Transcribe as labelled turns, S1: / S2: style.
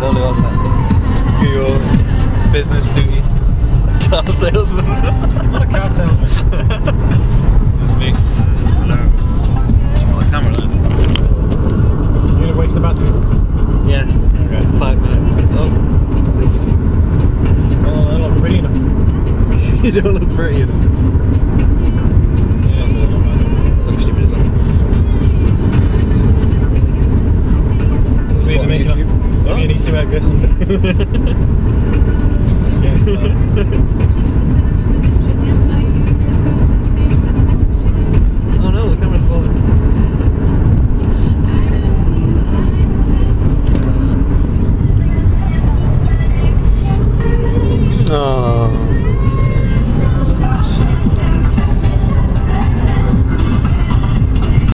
S1: Lovely, wasn't it? You're your business duty car salesman.
S2: Not a car salesman.
S1: It's me. No. Oh, the camera then.
S2: You're gonna waste the battery.
S1: Yes.
S2: Okay.
S1: Five minutes. Oh.
S2: Oh, I look pretty enough.
S1: you don't look pretty enough.
S2: back this.